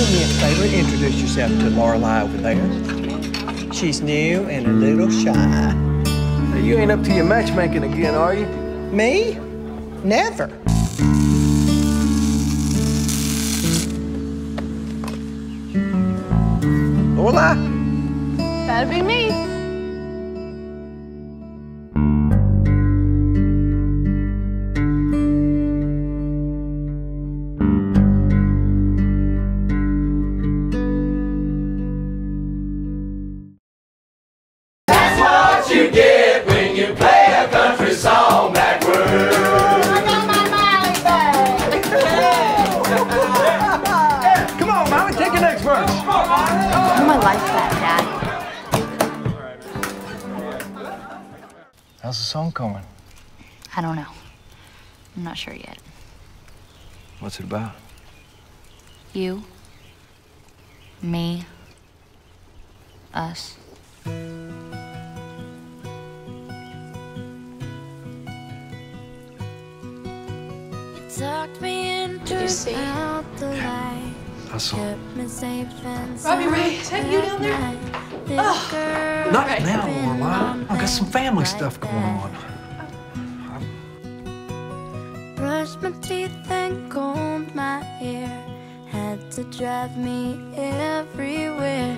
do me a favor and introduce yourself to Lorelei over there. She's new and a little shy. Hey, you ain't up to your matchmaking again, are you? Me? Never. Lorelei? That'd be me. Put my life back, Dad. How's the song coming? I don't know. I'm not sure yet. What's it about? You, me, us. Tucked me into you see? Out the light. I saw. Kept me safe Robbie Ray, is that you down there? there? Not now, Lorelei. I've got some family stuff going on. Brushed my teeth and combed my hair. Had to drive me everywhere.